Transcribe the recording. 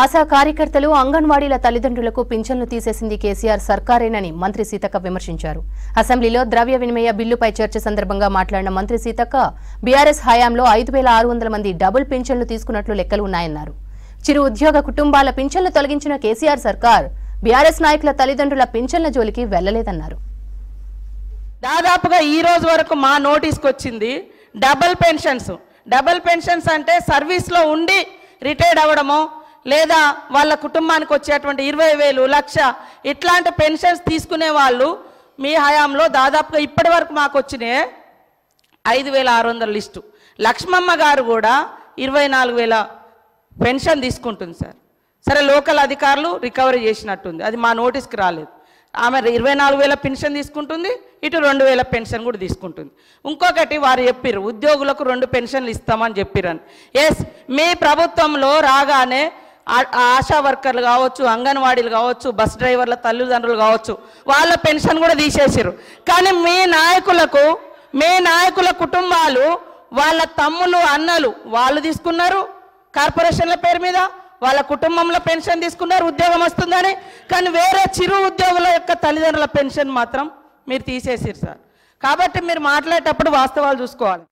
ఆశా కార్యకర్తలు అంగన్వాడీల తల్లిదండ్రులకు పింఛన్లు తీసేసింది కేసీఆర్ సర్కారేనని మంత్రి సీతక్క విమర్శించారు. అసెంబ్లీలో ద్రవ్య వినిమయ బిల్లుపై చర్చ సందర్భంగా మాట్లాడిన మంత్రి సీతక్క బీఆర్ఎస్ హయాంలో ఐదు వేల ఆరు వందల మంది డబుల్ పింఛన్లు తీసుకున్నట్లు లెక్కలు ఉన్నాయన్నారు. చిరు ఉద్యోగ కుటుంబాల పింఛన్లు తొలగించిన కేసీఆర్ సర్కార్ బీఆర్ఎస్ నాయకుల తల్లిదండ్రుల పింఛన్ల జోలికి వెళ్ళలేదన్నారు దాదాపుగా ఈ రోజు వరకు మా నోటీస్కి వచ్చింది డబుల్ పెన్షన్స్. డబుల్ పెన్షన్స్ అంటే సర్వీస్లో ఉండి రిటైర్డ్ అవ్వడమో లేదా వాళ్ళ కుటుంబానికి వచ్చేటువంటి ఇరవై వేలు లక్ష ఇట్లాంటి పెన్షన్స్ తీసుకునే వాళ్ళు మీ హయాంలో దాదాపుగా ఇప్పటి వరకు మాకు వచ్చినాయి ఐదు వేల ఆరు వందల లిస్టు. లక్ష్మమ్మ గారు కూడా ఇరవై నాలుగు వేల పెన్షన్ తీసుకుంటుంది సార్. సరే లోకల్ అధికారులు రికవరీ చేసినట్టుంది. అది మా నోటీస్కి రాలేదు. ఆమె ఇరవై నాలుగు వేల పెన్షన్ తీసుకుంటుంది ఇటు రెండు వేల పెన్షన్ కూడా తీసుకుంటుంది. ఇంకొకటి వారు చెప్పిర్రు ఉద్యోగులకు రెండు పెన్షన్లు ఇస్తామని చెప్పిరని ఎస్ మీ ప్రభుత్వంలో రాగానే ఆశా వర్కర్లు కావచ్చు అంగన్వాడీలు కావచ్చు బస్ డ్రైవర్ల తల్లిదండ్రులు కావచ్చు వాళ్ళ పెన్షన్ కూడా తీసేసారు కానీ మీ నాయకులకు మీ నాయకుల కుటుంబాలు వాళ్ళ తమ్ములు అన్నలు వాళ్ళు తీసుకున్నారు కార్పొరేషన్ల పేరు మీద వాళ్ళ కుటుంబంలో పెన్షన్ తీసుకున్నారు ఉద్యోగం వస్తుందని. కానీ వేరే చిరు ఉద్యోగుల యొక్క తల్లిదండ్రుల పెన్షన్ మాత్రం మీరు తీసేసారు సార్. కాబట్టి మీరు మాట్లాడేటప్పుడు వాస్తవాలు చూసుకోవాలి.